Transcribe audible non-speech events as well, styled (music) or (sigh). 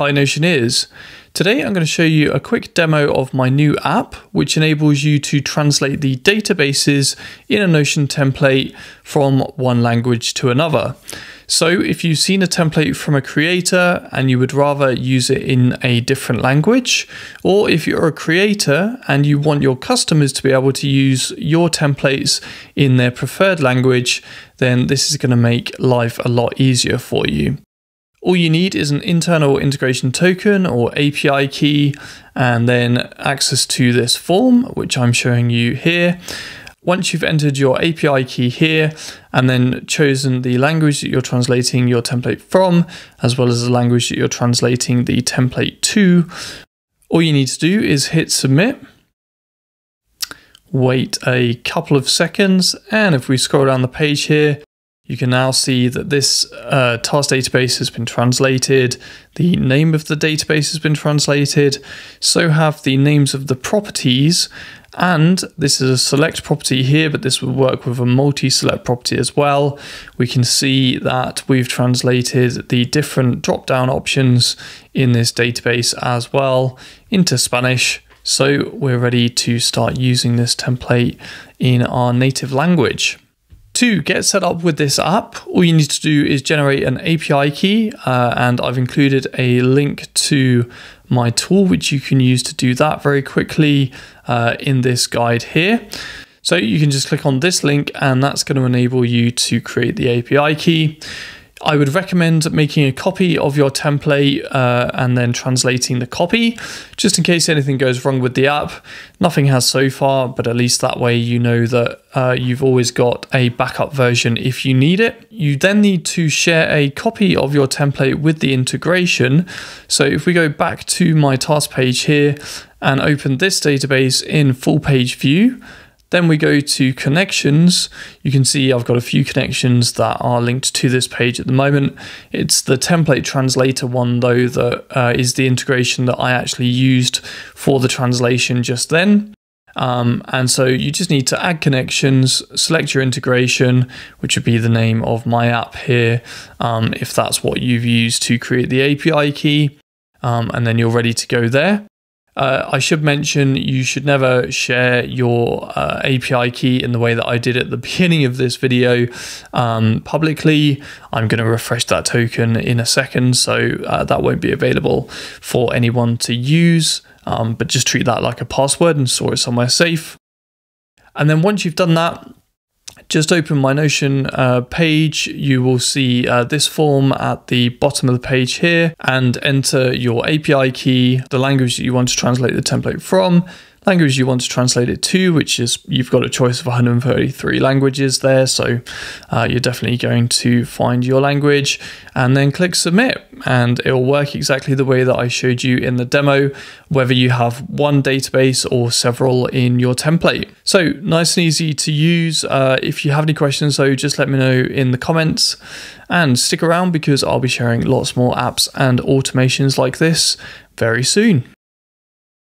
Hi Notioneers. Today I'm going to show you a quick demo of my new app which enables you to translate the databases in a Notion template from one language to another. So if you've seen a template from a creator and you would rather use it in a different language, or if you're a creator and you want your customers to be able to use your templates in their preferred language, then this is going to make life a lot easier for you. All you need is an internal integration token or API key, and then access to this form, which I'm showing you here. Once you've entered your API key here and then chosen the language that you're translating your template from, as well as the language that you're translating the template to, all you need to do is hit submit. Wait a couple of seconds, and if we scroll down the page here, you can now see that this uh, task database has been translated, the name of the database has been translated, so have the names of the properties, and this is a select property here, but this will work with a multi-select property as well. We can see that we've translated the different drop-down options in this database as well into Spanish. So we're ready to start using this template in our native language. To get set up with this app, all you need to do is generate an API key, uh, and I've included a link to my tool, which you can use to do that very quickly uh, in this guide here. So you can just click on this link, and that's going to enable you to create the API key. I would recommend making a copy of your template uh, and then translating the copy, just in case anything goes wrong with the app. Nothing has so far, but at least that way you know that uh, you've always got a backup version if you need it. You then need to share a copy of your template with the integration. So if we go back to my task page here and open this database in full page view, then we go to connections. You can see I've got a few connections that are linked to this page at the moment. It's the template translator one though that uh, is the integration that I actually used for the translation just then. Um, and so you just need to add connections, select your integration, which would be the name of my app here, um, if that's what you've used to create the API key, um, and then you're ready to go there. Uh, I should mention you should never share your uh, API key in the way that I did at the (laughs) beginning of this video um, publicly. I'm going to refresh that token in a second, so uh, that won't be available for anyone to use, um, but just treat that like a password and store it somewhere safe. And then once you've done that, just open my Notion uh, page, you will see uh, this form at the bottom of the page here and enter your API key, the language that you want to translate the template from, language you want to translate it to, which is you've got a choice of 133 languages there. So uh, you're definitely going to find your language and then click submit and it'll work exactly the way that I showed you in the demo, whether you have one database or several in your template. So nice and easy to use. Uh, if you have any questions though, just let me know in the comments and stick around because I'll be sharing lots more apps and automations like this very soon.